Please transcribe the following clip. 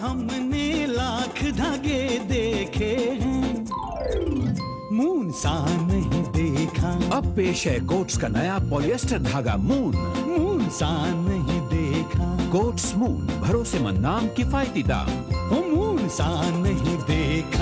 हमने लाख धागे देखे हैं। मून सा नहीं देखा। अब पेश है कोट्स का नया पॉलिएस्टर धागा मून। मून सा नहीं देखा। कोट्स मून भरोसेमंद नाम किफायती दाम। मून सा नहीं देखा।